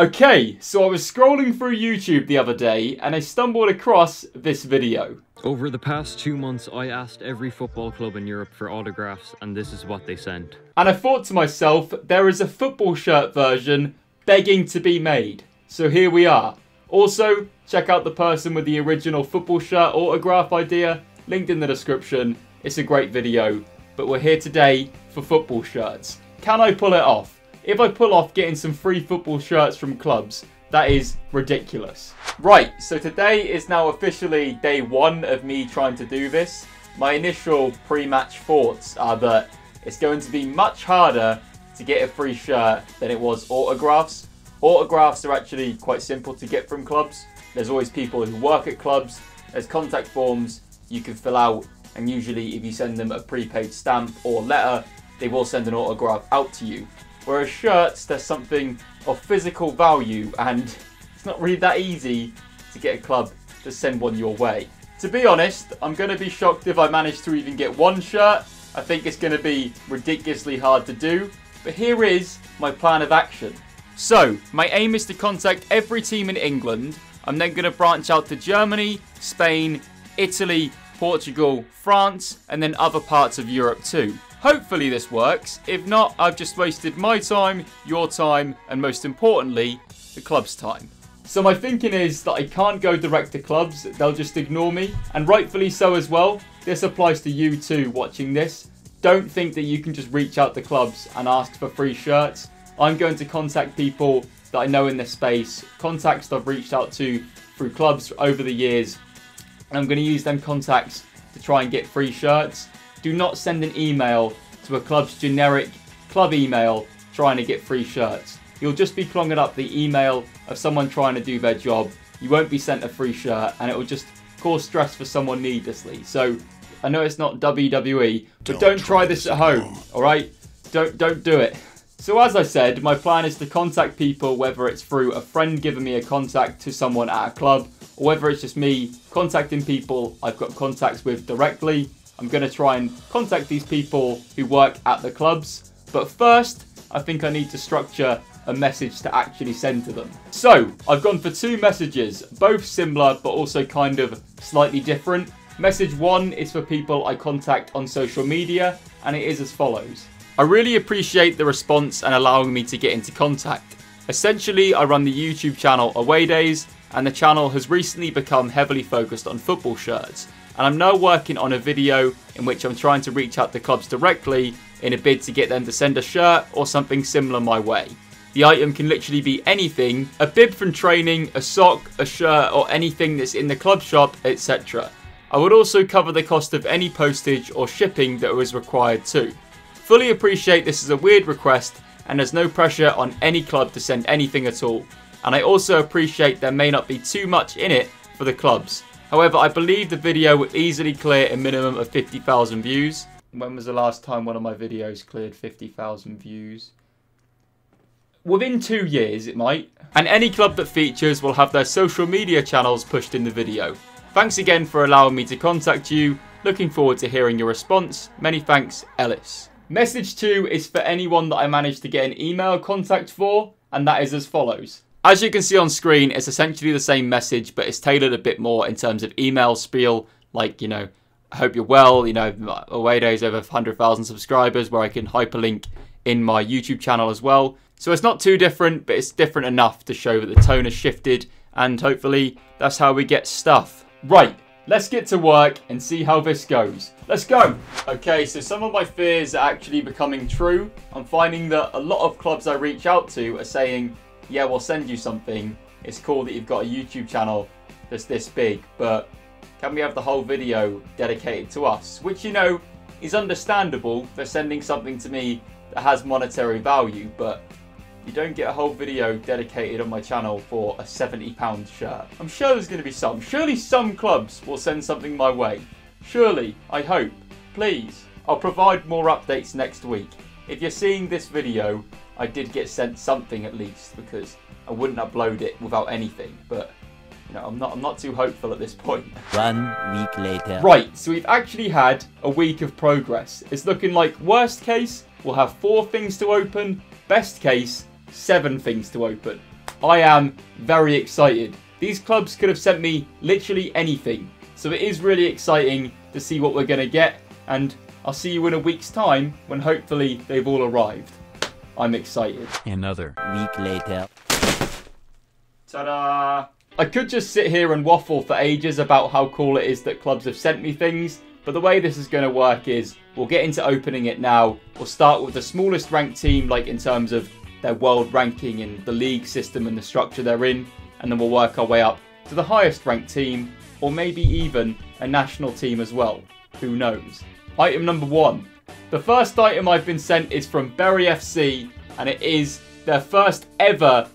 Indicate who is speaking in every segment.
Speaker 1: Okay, so I was scrolling through YouTube the other day and I stumbled across this video.
Speaker 2: Over the past two months, I asked every football club in Europe for autographs, and this is what they sent.
Speaker 1: And I thought to myself, there is a football shirt version begging to be made. So here we are. Also, check out the person with the original football shirt autograph idea, linked in the description. It's a great video, but we're here today for football shirts. Can I pull it off? If I pull off getting some free football shirts from clubs, that is ridiculous. Right, so today is now officially day one of me trying to do this. My initial pre-match thoughts are that it's going to be much harder to get a free shirt than it was autographs. Autographs are actually quite simple to get from clubs. There's always people who work at clubs. There's contact forms you can fill out and usually if you send them a prepaid stamp or letter, they will send an autograph out to you. Whereas shirts, there's something of physical value and it's not really that easy to get a club to send one your way. To be honest, I'm going to be shocked if I manage to even get one shirt. I think it's going to be ridiculously hard to do. But here is my plan of action. So, my aim is to contact every team in England. I'm then going to branch out to Germany, Spain, Italy, Portugal, France, and then other parts of Europe too. Hopefully this works. If not, I've just wasted my time, your time, and most importantly, the club's time. So my thinking is that I can't go direct to clubs, they'll just ignore me, and rightfully so as well. This applies to you too watching this. Don't think that you can just reach out to clubs and ask for free shirts. I'm going to contact people that I know in this space, contacts I've reached out to through clubs over the years, and I'm going to use them contacts to try and get free shirts do not send an email to a club's generic club email trying to get free shirts. You'll just be clogging up the email of someone trying to do their job. You won't be sent a free shirt and it will just cause stress for someone needlessly. So I know it's not WWE, but don't, don't try this at home, alright? Don't don't do it. So as I said, my plan is to contact people whether it's through a friend giving me a contact to someone at a club or whether it's just me contacting people I've got contacts with directly I'm going to try and contact these people who work at the clubs. But first, I think I need to structure a message to actually send to them. So, I've gone for two messages, both similar but also kind of slightly different. Message one is for people I contact on social media, and it is as follows. I really appreciate the response and allowing me to get into contact. Essentially, I run the YouTube channel Away Days, and the channel has recently become heavily focused on football shirts, and I'm now working on a video in which I'm trying to reach out to clubs directly in a bid to get them to send a shirt or something similar my way. The item can literally be anything, a bib from training, a sock, a shirt or anything that's in the club shop, etc. I would also cover the cost of any postage or shipping that was required too. Fully appreciate this is a weird request and there's no pressure on any club to send anything at all. And I also appreciate there may not be too much in it for the clubs. However, I believe the video will easily clear a minimum of 50,000 views. When was the last time one of my videos cleared 50,000 views? Within two years, it might. And any club that features will have their social media channels pushed in the video. Thanks again for allowing me to contact you. Looking forward to hearing your response. Many thanks, Ellis. Message 2 is for anyone that I managed to get an email contact for, and that is as follows. As you can see on screen, it's essentially the same message, but it's tailored a bit more in terms of email spiel, like, you know, I hope you're well, you know, away days over 100,000 subscribers where I can hyperlink in my YouTube channel as well. So it's not too different, but it's different enough to show that the tone has shifted, and hopefully that's how we get stuff. Right, let's get to work and see how this goes. Let's go! Okay, so some of my fears are actually becoming true. I'm finding that a lot of clubs I reach out to are saying, yeah, we'll send you something. It's cool that you've got a YouTube channel that's this big, but can we have the whole video dedicated to us? Which, you know, is understandable. They're sending something to me that has monetary value, but you don't get a whole video dedicated on my channel for a £70 shirt. I'm sure there's going to be some. Surely some clubs will send something my way. Surely, I hope. Please. I'll provide more updates next week. If you're seeing this video I did get sent something at least because I wouldn't upload it without anything. But you know, I'm not I'm not too hopeful at this point.
Speaker 3: One week later.
Speaker 1: Right, so we've actually had a week of progress. It's looking like worst case we'll have four things to open, best case seven things to open. I am very excited. These clubs could have sent me literally anything. So it is really exciting to see what we're going to get. And I'll see you in a week's time when hopefully they've all arrived. I'm excited.
Speaker 3: Another week later.
Speaker 1: Ta-da! I could just sit here and waffle for ages about how cool it is that clubs have sent me things, but the way this is going to work is we'll get into opening it now. We'll start with the smallest ranked team, like in terms of their world ranking and the league system and the structure they're in, and then we'll work our way up to the highest ranked team, or maybe even a national team as well. Who knows? Item number one. The first item I've been sent is from Bury FC, and it is their first ever,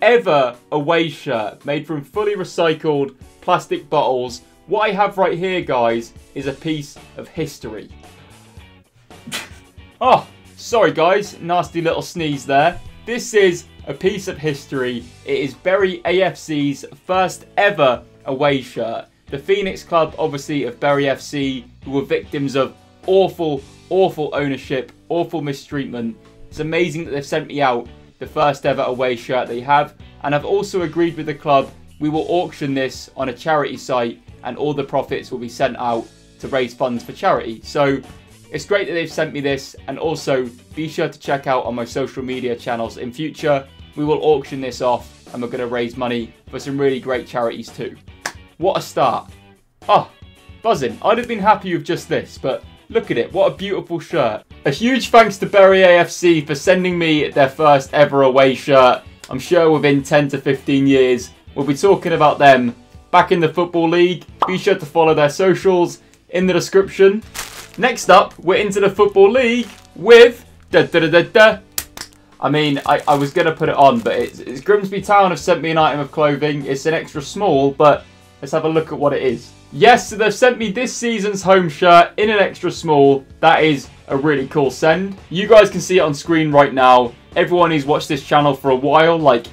Speaker 1: ever away shirt made from fully recycled plastic bottles. What I have right here, guys, is a piece of history. oh, sorry, guys. Nasty little sneeze there. This is a piece of history. It is Bury AFC's first ever away shirt. The Phoenix Club, obviously, of Bury FC, who were victims of awful, awful ownership, awful mistreatment. It's amazing that they've sent me out the first ever away shirt they have. And I've also agreed with the club we will auction this on a charity site and all the profits will be sent out to raise funds for charity. So it's great that they've sent me this, and also be sure to check out on my social media channels in future. We will auction this off, and we're going to raise money for some really great charities too. What a start! Oh, buzzing. I'd have been happy with just this, but look at it. What a beautiful shirt. A huge thanks to Bury AFC for sending me their first ever away shirt. I'm sure within 10 to 15 years, we'll be talking about them back in the Football League. Be sure to follow their socials in the description. Next up, we're into the Football League with... Da, da, da, da, I mean, I, I was going to put it on, but it's, it's Grimsby Town have sent me an item of clothing. It's an extra small, but let's have a look at what it is. Yes, so they've sent me this season's home shirt in an extra small. That is a really cool send. You guys can see it on screen right now. Everyone who's watched this channel for a while, like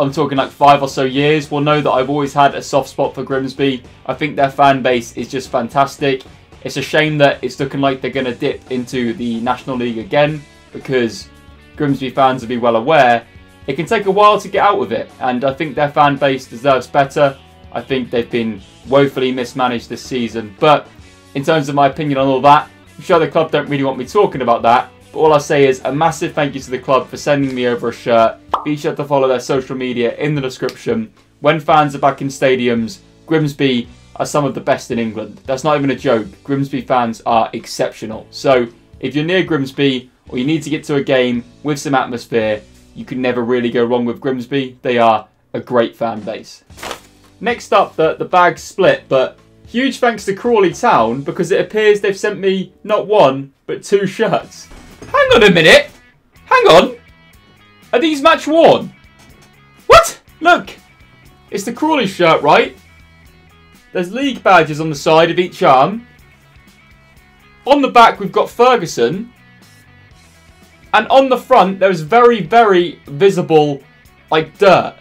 Speaker 1: I'm talking like five or so years, will know that I've always had a soft spot for Grimsby. I think their fan base is just fantastic. It's a shame that it's looking like they're going to dip into the National League again because Grimsby fans will be well aware it can take a while to get out of it, and I think their fan base deserves better. I think they've been woefully mismanaged this season, but in terms of my opinion on all that, I'm sure the club don't really want me talking about that. But all I say is a massive thank you to the club for sending me over a shirt. Be sure to follow their social media in the description. When fans are back in stadiums, Grimsby are some of the best in England. That's not even a joke. Grimsby fans are exceptional. So if you're near Grimsby or you need to get to a game with some atmosphere, you can never really go wrong with Grimsby. They are a great fan base. Next up, the, the bag split, but huge thanks to Crawley Town because it appears they've sent me not one, but two shirts. Hang on a minute. Hang on. Are these match worn? What? Look. It's the Crawley shirt, right? There's league badges on the side of each arm. On the back, we've got Ferguson. And on the front, there's very, very visible, like, dirt.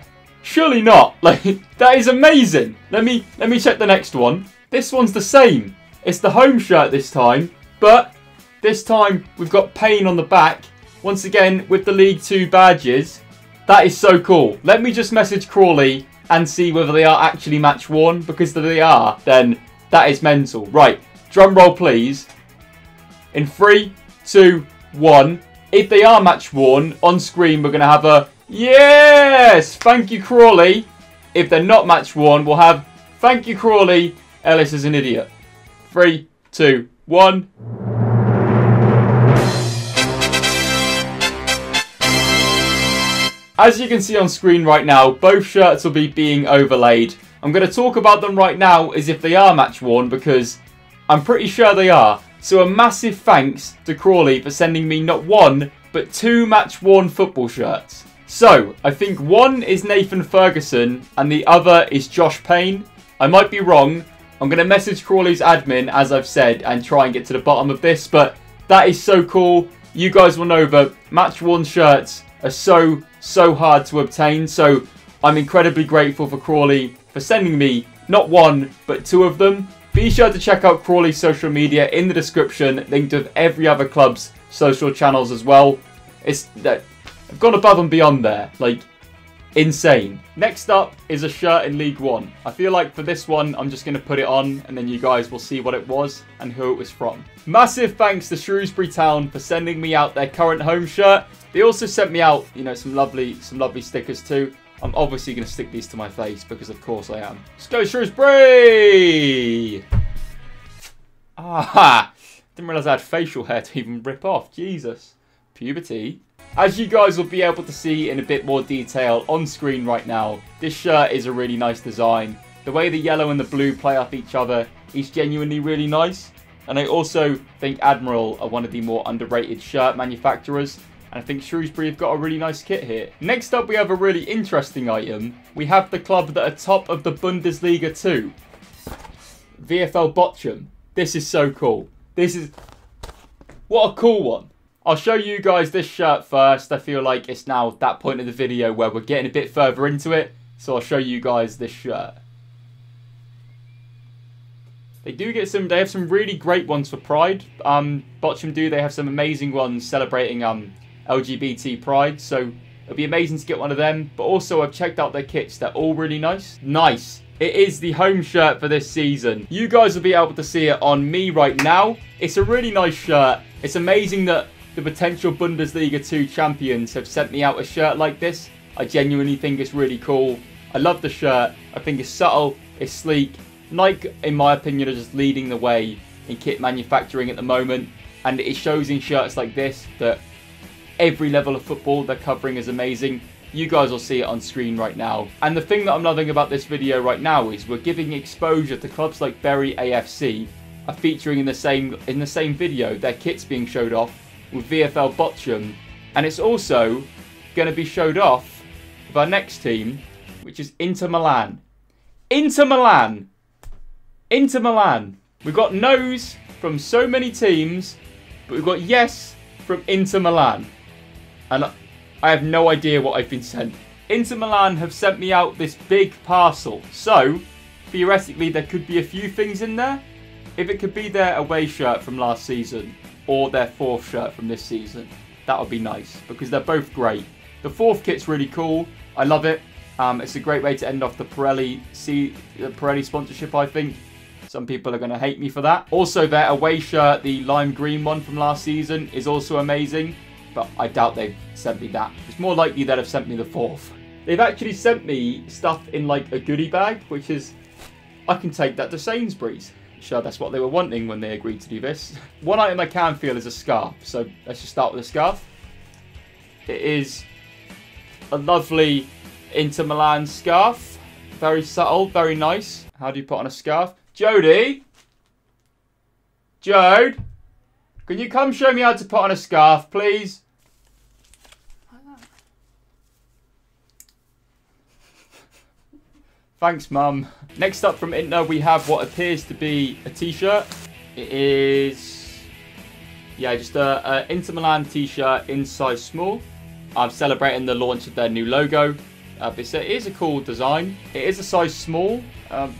Speaker 1: Surely not. Like, that is amazing. Let me, let me check the next one. This one's the same. It's the home shirt this time. But this time, we've got Payne on the back. Once again, with the League 2 badges. That is so cool. Let me just message Crawley and see whether they are actually match worn. Because if they are, then that is mental. Right, drum roll please. In three, two, one. If they are match worn, on screen we're going to have a yes! Thank you, Crawley. If they're not match worn, we'll have thank you, Crawley. Ellis is an idiot. Three, two, one. As you can see on screen right now, both shirts will be being overlaid. I'm going to talk about them right now as if they are match worn because I'm pretty sure they are. So a massive thanks to Crawley for sending me not one, but two match worn football shirts. So, I think one is Nathan Ferguson and the other is Josh Payne. I might be wrong. I'm going to message Crawley's admin, as I've said, and try and get to the bottom of this, but that is so cool. You guys will know that match worn shirts are so, so hard to obtain. So I'm incredibly grateful for Crawley for sending me not one, but two of them. Be sure to check out Crawley's social media in the description, linked with every other club's social channels as well. It's that I've gone above and beyond there. Like insane. Next up is a shirt in League One. I feel like for this one, I'm just going to put it on and then you guys will see what it was and who it was from. Massive thanks to Shrewsbury Town for sending me out their current home shirt. They also sent me out, you know, some lovely, some lovely stickers too. I'm obviously going to stick these to my face because of course I am. Let's go Shrewsbury! Ah, didn't realise I had facial hair to even rip off. Jesus. Puberty. As you guys will be able to see in a bit more detail on screen right now, this shirt is a really nice design. The way the yellow and the blue play off each other is genuinely really nice. And I also think Admiral are one of the more underrated shirt manufacturers. And I think Shrewsbury have got a really nice kit here. Next up, we have a really interesting item. We have the club that are top of the Bundesliga 2. VFL Bochum. This is so cool. This is... What a cool one. I'll show you guys this shirt first. I feel like it's now that point in the video where we're getting a bit further into it. So I'll show you guys this shirt. They do get some, they have some really great ones for Pride. Um, Bochum do, they have some amazing ones celebrating um, LGBT Pride. So it'll be amazing to get one of them. But also I've checked out their kits. They're all really nice. Nice. It is the home shirt for this season. You guys will be able to see it on me right now. It's a really nice shirt. It's amazing that the potential Bundesliga 2 champions have sent me out a shirt like this. I genuinely think it's really cool. I love the shirt. I think it's subtle, it's sleek. Nike, in my opinion, are just leading the way in kit manufacturing at the moment. And it shows in shirts like this that every level of football they're covering is amazing. You guys will see it on screen right now. And the thing that I'm loving about this video right now is we're giving exposure to clubs like Bury AFC are featuring in the same in the same video. Their kits being showed off with VFL Bochum. And it's also going to be showed off with our next team, which is Inter Milan. Inter Milan! Inter Milan. We've got no's from so many teams, but we've got yes from Inter Milan. And I have no idea what I've been sent. Inter Milan have sent me out this big parcel. So, theoretically, there could be a few things in there. If it could be their away shirt from last season, or their fourth shirt from this season, that would be nice, because they're both great. The fourth kit's really cool. I love it. Um, it's a great way to end off the Pirelli, C, the Pirelli sponsorship, I think. Some people are going to hate me for that. Also, their away shirt, the lime green one from last season, is also amazing but I doubt they've sent me that. It's more likely they'd have sent me the fourth. They've actually sent me stuff in like a goodie bag, which is, I can take that to Sainsbury's. Sure, that's what they were wanting when they agreed to do this. One item I can feel is a scarf, so let's just start with a scarf. It is a lovely Inter Milan scarf. Very subtle, very nice. How do you put on a scarf? Jody? Jode? Can you come show me how to put on a scarf, please? Thanks, Mum. Next up from Inter, we have what appears to be a t-shirt. It is, yeah, just a, a Inter Milan t-shirt in size small. I'm celebrating the launch of their new logo. Uh, a, it is a cool design. It is a size small. Um,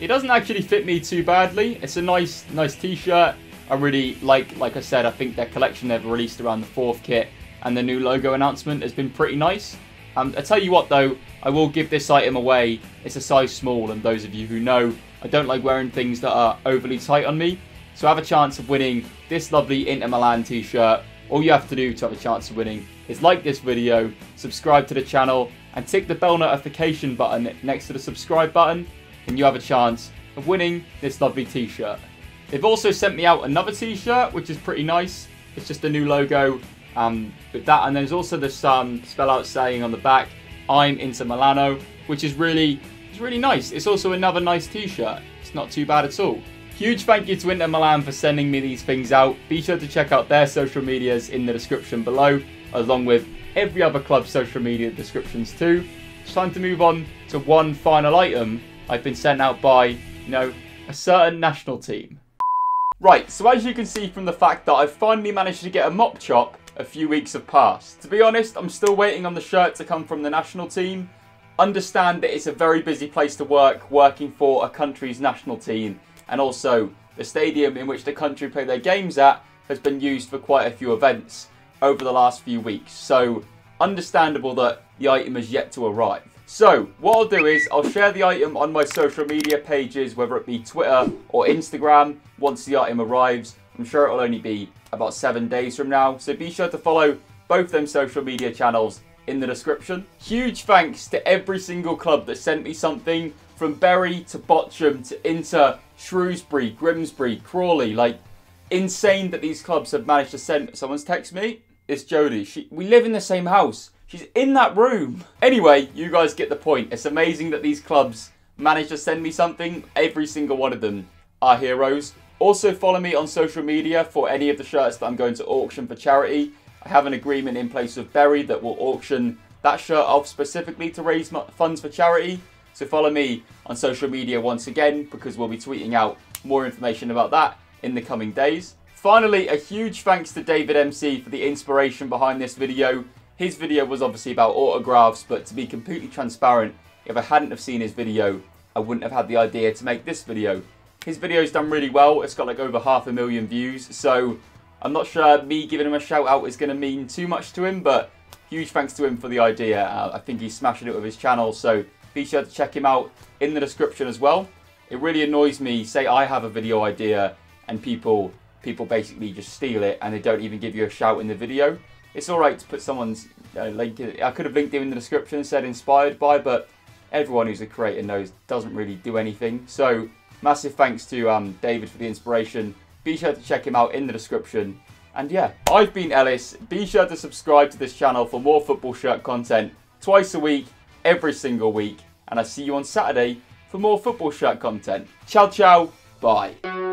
Speaker 1: it doesn't actually fit me too badly. It's a nice, nice t-shirt. I really like, like I said, I think their collection they've released around the fourth kit and the new logo announcement has been pretty nice. Um, I tell you what though, I will give this item away. It's a size small, and those of you who know, I don't like wearing things that are overly tight on me. So I have a chance of winning this lovely Inter Milan t-shirt. All you have to do to have a chance of winning is like this video, subscribe to the channel, and tick the bell notification button next to the subscribe button, and you have a chance of winning this lovely t-shirt. They've also sent me out another t-shirt, which is pretty nice. It's just a new logo um, with that, and there's also this um, spell out saying on the back, I'm into Milano, which is really, it's really nice. It's also another nice t-shirt. It's not too bad at all. Huge thank you to Inter Milan for sending me these things out. Be sure to check out their social medias in the description below, along with every other club's social media descriptions too. It's time to move on to one final item I've been sent out by, you know, a certain national team. Right, so as you can see from the fact that I've finally managed to get a mop chop, a few weeks have passed. To be honest, I'm still waiting on the shirt to come from the national team. Understand that it's a very busy place to work, working for a country's national team. And also, the stadium in which the country play their games at has been used for quite a few events over the last few weeks. So, understandable that the item has yet to arrive. So, what I'll do is I'll share the item on my social media pages, whether it be Twitter or Instagram, once the item arrives. I'm sure it'll only be about seven days from now, so be sure to follow both them social media channels in the description. Huge thanks to every single club that sent me something, from Bury to Bochum to Inter, Shrewsbury, Grimsby, Crawley. Like, insane that these clubs have managed to send. Someone's text me. It's Jodie. She, we live in the same house. She's in that room. Anyway, you guys get the point. It's amazing that these clubs managed to send me something. Every single one of them are heroes. Also, follow me on social media for any of the shirts that I'm going to auction for charity. I have an agreement in place with Bury that will auction that shirt off specifically to raise funds for charity. So follow me on social media once again because we'll be tweeting out more information about that in the coming days. Finally, a huge thanks to David MC for the inspiration behind this video. His video was obviously about autographs, but to be completely transparent, if I hadn't have seen his video, I wouldn't have had the idea to make this video. His video's done really well, it's got like over half a million views, so I'm not sure me giving him a shout out is going to mean too much to him, but huge thanks to him for the idea. Uh, I think he's smashing it with his channel, so be sure to check him out in the description as well. It really annoys me, say I have a video idea and people people basically just steal it and they don't even give you a shout in the video it's all right to put someone's uh, link. I could have linked him in the description and said inspired by, but everyone who's a creator knows doesn't really do anything. So massive thanks to um, David for the inspiration. Be sure to check him out in the description. And yeah, I've been Ellis. Be sure to subscribe to this channel for more football shirt content twice a week, every single week. And I see you on Saturday for more football shirt content. Ciao, ciao. Bye.